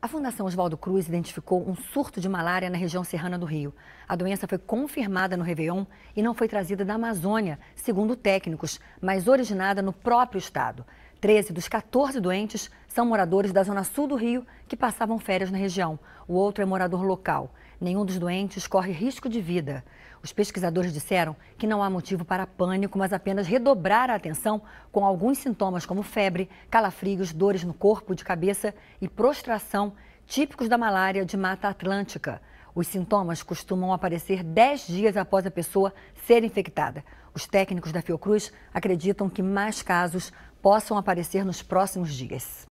A Fundação Oswaldo Cruz identificou um surto de malária na região serrana do Rio. A doença foi confirmada no Réveillon e não foi trazida da Amazônia, segundo técnicos, mas originada no próprio estado. 13 dos 14 doentes são moradores da zona sul do Rio que passavam férias na região. O outro é morador local. Nenhum dos doentes corre risco de vida. Os pesquisadores disseram que não há motivo para pânico, mas apenas redobrar a atenção com alguns sintomas como febre, calafrios, dores no corpo, de cabeça e prostração, típicos da malária de Mata Atlântica. Os sintomas costumam aparecer 10 dias após a pessoa ser infectada. Os técnicos da Fiocruz acreditam que mais casos possam aparecer nos próximos dias.